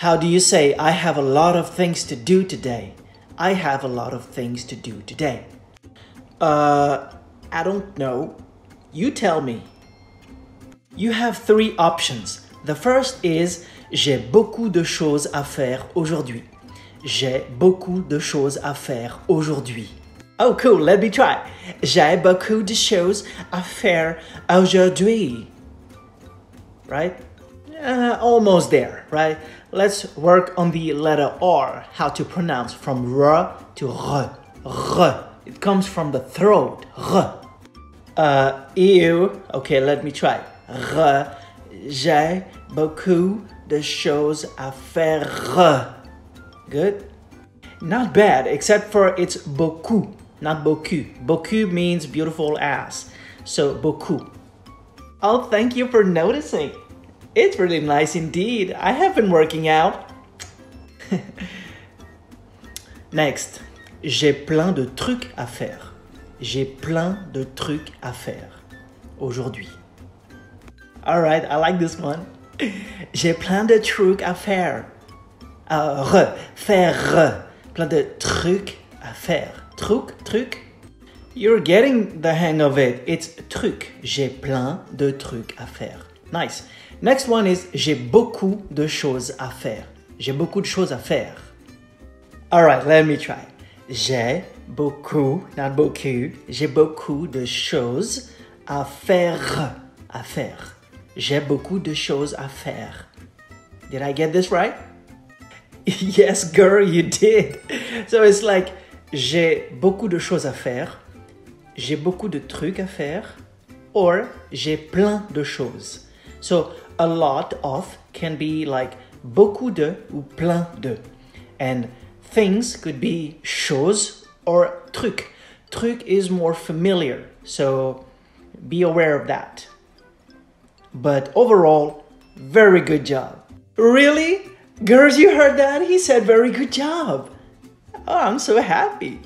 How do you say, I have a lot of things to do today? I have a lot of things to do today. Uh, I don't know. You tell me. You have three options. The first is J'ai beaucoup de choses à faire aujourd'hui. J'ai beaucoup de choses à faire aujourd'hui. Oh, cool. Let me try. J'ai beaucoup de choses à faire aujourd'hui. Right? Uh, almost there, right? Let's work on the letter R, how to pronounce from R to R. R. It comes from the throat. R. Uh, ew. Okay, let me try. R. J'ai beaucoup de choses à faire. Good? Not bad, except for it's beaucoup, not beaucoup. Beaucoup means beautiful ass. So, beaucoup. Oh, thank you for noticing. It's really nice indeed. I have been working out. Next, j'ai plein de trucs à faire. J'ai plein de trucs à faire aujourd'hui. All right, I like this one. J'ai plein de trucs à faire. Uh, re, faire. Plein de trucs à faire. Truc, truc. You're getting the hang of it. It's truc. J'ai plein de trucs à faire. Nice. Next one is j'ai beaucoup de choses à faire. J'ai beaucoup de choses à faire. Alright, let me try. J'ai beaucoup, not beaucoup, j'ai beaucoup de choses à faire. À faire. J'ai beaucoup de choses à faire. Did I get this right? yes, girl, you did. So it's like j'ai beaucoup de choses à faire. J'ai beaucoup de trucs à faire. Or j'ai plein de choses. So a lot of can be like beaucoup de ou plein de. And things could be choses or truc. Truc is more familiar, so be aware of that. But overall, very good job. Really? Girls, you heard that? He said very good job. Oh, I'm so happy.